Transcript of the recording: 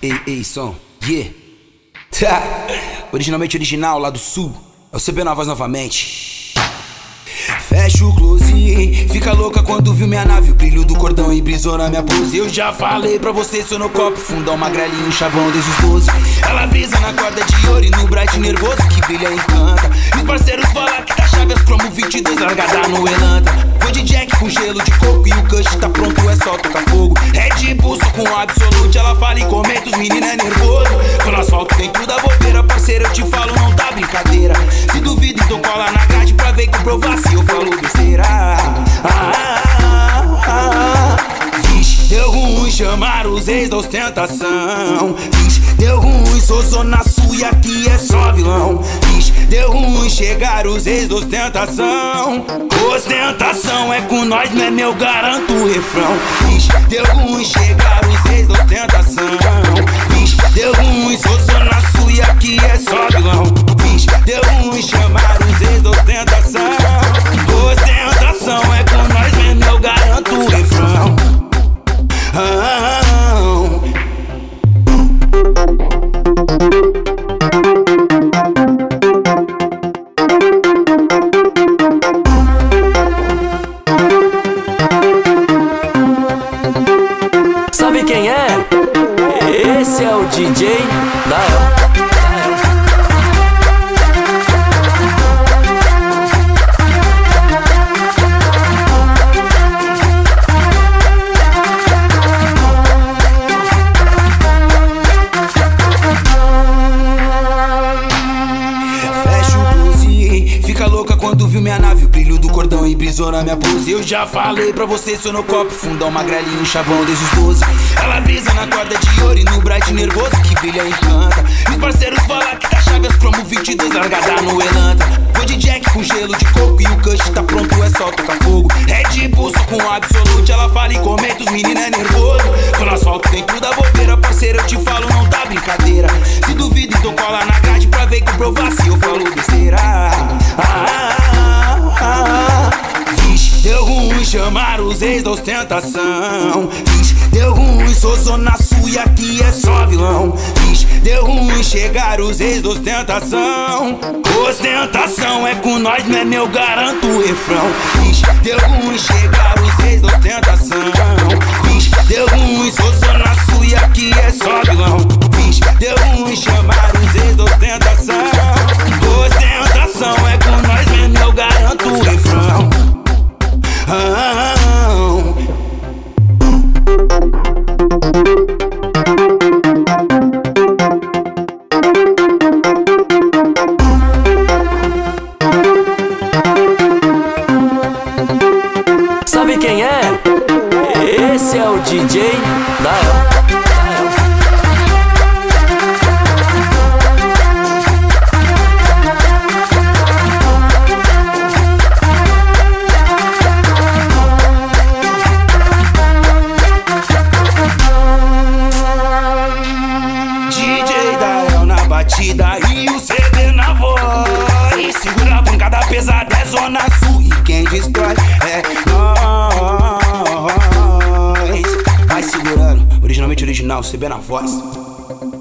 Ei, ei, som, yeah. Tá. Originalmente original, lá do sul. É o CB na voz novamente. Fecha o close, fica louca quando viu minha nave, o brilho do cordão e brisou na minha pose. Eu já falei pra você, sou no copo, fundão, magrelinho, chavão desde os 12. Ela brisa na corda de ouro e no bright nervoso que brilha e encanta. Meus parceiros falam que tá chave, as cromo 22 largada no Elanta. Vou de jack com gelo de coco e o cush tá pronto, é só tocar fogo. Menino é nervoso. Tô no asfalto dentro da bobeira, parceiro, eu te falo, não tá brincadeira. Se duvida, então cola na grade pra ver que eu provasse, eu falo besteira. Ah, ah, ah, Vixe, deu ruim chamar os ex da ostentação. Vixe, deu ruim, sou zona sul e aqui é só vilão. Vixe, deu ruim chegar os ex da ostentação. Ostentação é com nós, não é meu, garanto o refrão. Vixe, deu ruim chegar os ex da ostentação. DJ da Fecha o close, fica louca quando viu minha nave, cordão e brisou na minha pose. Eu já falei pra você, sou no copo, fundão, magrelinho, chavão desde os 12. Ela brisa na corda de ouro e no bright nervoso que brilha e encanta. Meus parceiros falam que tá chave, as cromo 22 largada no Elanta. Vou de jack com gelo de coco e o cush tá pronto, é só tocar fogo. Red pulso com absolute, ela fala e comenta, os menino é nervoso. No asfalto dentro da bobeira, parceiro, eu te falo, não tá brincadeira. Se duvida, então cola na grade pra ver que eu provasse, eu falo besteira. Chamar os ex da ostentação. Vixe, deu ruim, sou zona sul e aqui é só vilão. Vixe, deu ruim chegar os ex da ostentação. Ostentação é com nós, não é meu, garanto o refrão. Vixe, deu ruim chegar os ex da ostentação. Vixe, deu ruim, sou zona sul e aqui é só vilão. Vixe, deu ruim chamar os ex da. Ostentação DJ da DJ Dael e o CD na voz. Segura a pancada pesada, é zona sul e quem destrói originalmente original, CB na voz.